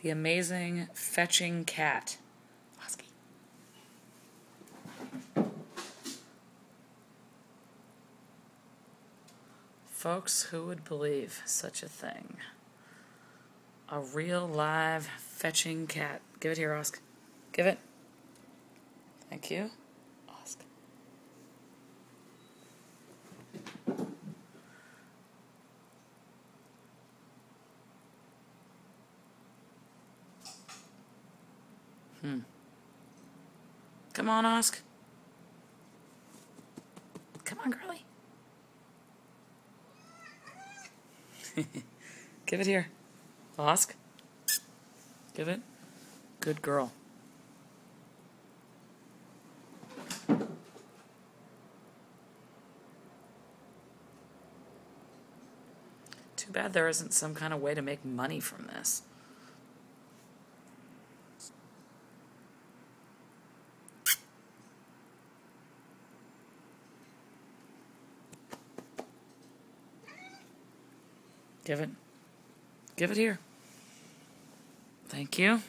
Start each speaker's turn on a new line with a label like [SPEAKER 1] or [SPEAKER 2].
[SPEAKER 1] The amazing fetching cat. Oski. Folks, who would believe such a thing? A real live fetching cat. Give it here, Osk. Give it. Thank you. Osk. Hmm. Come on, Osk. Come on, girlie. Give it here. Osk. Give it. Good girl. Too bad there isn't some kind of way to make money from this. Give it. Give it here. Thank you.